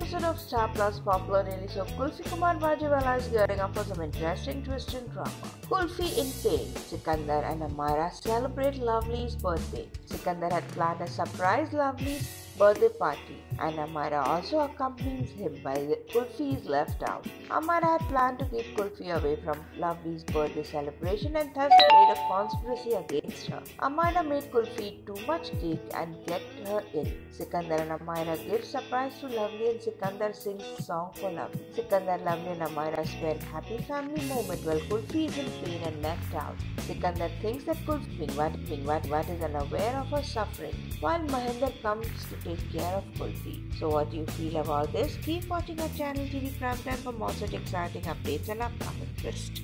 of Star Plus popular release of Kulfi Kumar Bajewala is gearing up for some interesting twist and drama. Kulfi in pain. Sikander and Amyra celebrate Lovely's birthday. Sikander had planned a surprise Lovely's birthday party and Amyra also accompanies him while Kulfi is left out. Amyra had planned to keep Kulfi away from Lovely's birthday celebration and thus made a conspiracy against her. Amyra made Kulfi too much cake and get her in. Sikander and Amyra give surprise to Lovely and Sikander sings song for Lovely. Sikander, Lovely and Amyra spend happy family moment while Kulfi is in pain and left out. Sikander thinks that Kulfi what, what, what is unaware of her suffering while Mahinder comes to take care of Kulfi. So what do you feel about this? Keep watching our channel TV Prime Time for more exciting updates and upcoming twists.